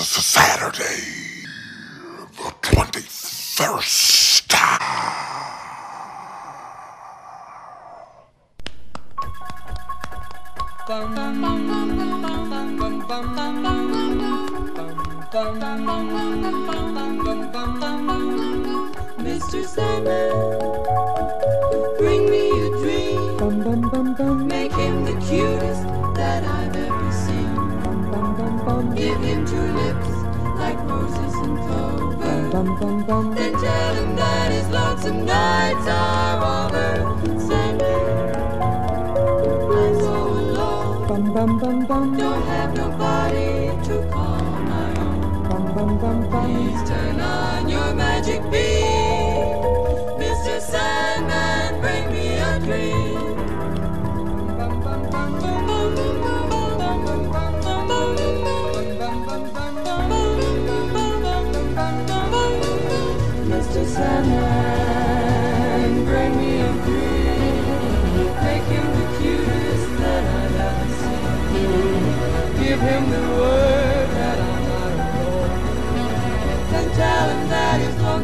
Saturday, the 21st. Mr. Sandman, Give him two lips like roses and clover. Then tell him that his lonesome nights are over. Sandman, I'm so alone. Don't have nobody to call my own. Please turn on your magic beam.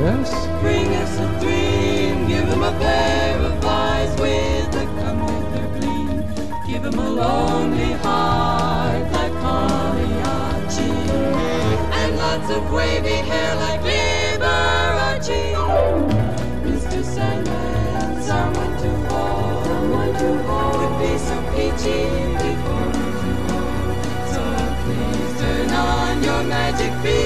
Yes? bring us a dream. Give him a pair of eyes with a come hither gleam. Give him a lonely heart like Pagliacci. And lots of wavy hair like Liberace. Mr. Sandman, someone to hold. Someone to hold. Would be so peachy before we. So please turn on your magic beam.